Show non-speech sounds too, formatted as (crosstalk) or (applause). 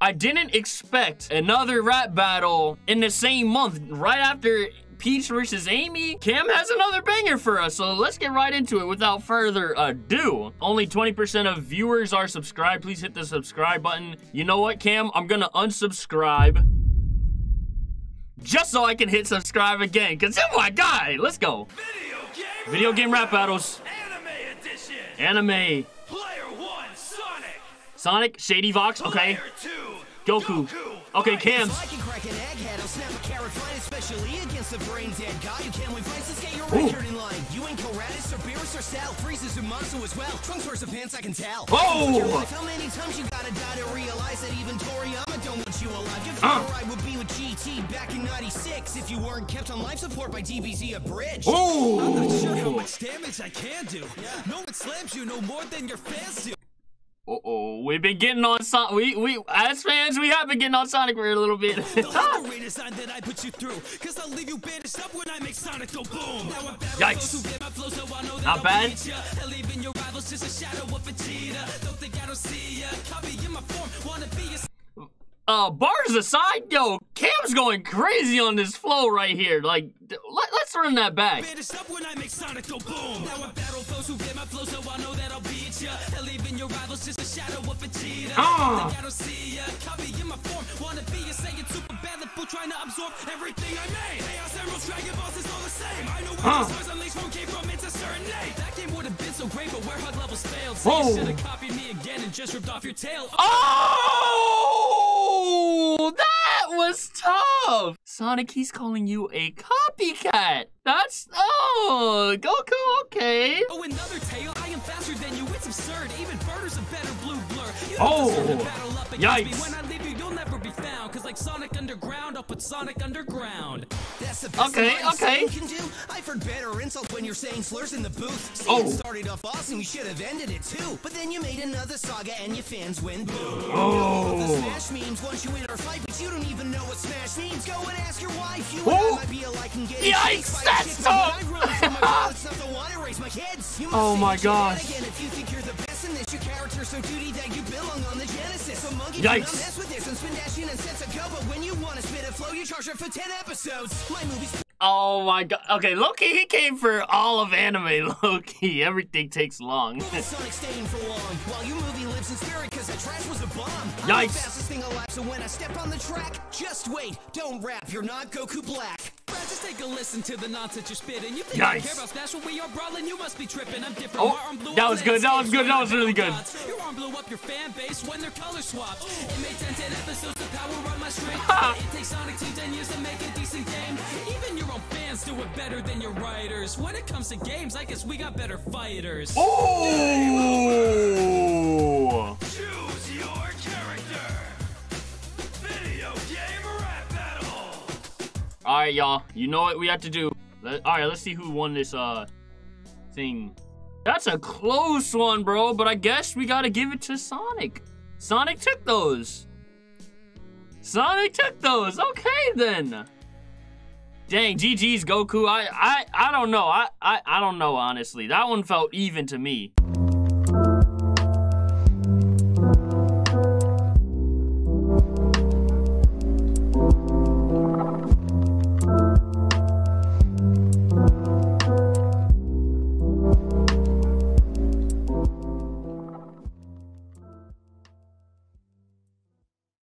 I didn't expect another rap battle in the same month, right after Peach versus Amy. Cam has another banger for us, so let's get right into it without further ado. Only 20% of viewers are subscribed. Please hit the subscribe button. You know what, Cam? I'm gonna unsubscribe just so I can hit subscribe again, because oh my god, let's go. Video game, Video game rap battles, anime edition. anime, Player one, Sonic. Sonic, Shady Vox, okay, Player two, Goku. Okay, Cams. I can crack an egghead, I'll snap a carrot fine, especially against the brain dead guy. You can't win fights, let's get your Ooh. record in line. You ain't Karatis or Beerus or Sal, Frieza's and Monzo as well. Trunks wears the pants, I can tell. Oh! How many times you gotta die to realize that even Toriyama don't want you alive? Your Uh. ride would be with GT back in 96 if you weren't kept on life support by DBZ abridged. Ooh. Sure how much damage I can do. No one slams you no more than your fans do. Uh-oh, we've been getting on Sonic, we, we, as fans, we have been getting on Sonic for a little bit. Don't (laughs) hate the redesign (laughs) that I put you through. Cause I'll leave you banished up when I make Sonic go boom. Now I'm battle Yikes. those who get my flow, so I know that Not bad. beat ya. And leaving your rivals just a shadow of Vegeta. Don't think I don't see ya. Copy in my form, wanna be a uh, bars aside, yo, Cam's going crazy on this flow right here. Like, let, let's run that back. banished up when I make Sonic go boom. Now I battle foes who get my flow, so I know that I'll beat ya. And leaving your rivals just a shadow of Vegeta. Think I don't see ya. Copy in my form, wanna be a Saiyan super bad, the trying to absorb everything I made. Chaos Emeralds, Dragon Balls is all the same. I know where the stars unleashed from came from, it's a certain name. That game would have been so great, but where levels failed. So you should have copied me again and just ripped off your tail. Oh, that was tough. Sonic, he's calling you a copycat. That's, oh, Goku, okay. Oh, another tail? I am faster than you, it's absurd. Even a better blue blur. You Oh. deserve to battle up against. Yikes. Like Sonic Underground, I'll put Sonic Underground. That's the best Okay, okay. Saiyan can do. I've heard better insults when you're saying slurs in the booth. See, Oh. it started off awesome, you should have ended it too. But then you made another saga and your fans win. Boo. Oh. The Oh. Smash memes once you win our fight, but you don't even know what Smash means. Go and ask your wife. You Oh. I might be alike and get Yikes, that's tough. (laughs) Oh my gosh. Again, if you think you're the best in this, your character's so duty that you belong on the Genesis. So monkey Yikes. cannot mess with this and spin dashing and sense a go. But when you want to spit a flow, you charge her for 10 episodes. My movie's Oh my god. Okay, Loki, he came for all of anime, (laughs) Loki. Everything takes long. (laughs) Sonic staying for long while your movie lives in spirit because that trash was a bomb. I'm Yikes. the fastest thing alive, so when I step on the track, just wait. Don't rap, you're not Goku Black. Take a listen to the nonsense you're spitting. You think I Yikes. care about when we are brawling? You must be tripping. I'm different. Oh, blew that was good, that was good, that was really good. Your arm blew up your fan base when their color swapped. It made 10, 10 episodes to power run my strength. (laughs) it takes Sonic Team 10 years to make a decent game. Even your own fans do it better than your writers. When it comes to games, I guess we got better fighters. Oh! All right, y'all. You know what we have to do. Let, all right, let's see who won this uh thing. That's a close one, bro. But I guess we gotta give it to Sonic. Sonic took those. Sonic took those. Okay then. Dang, GG's Goku. I I I don't know. I I I don't know honestly. That one felt even to me.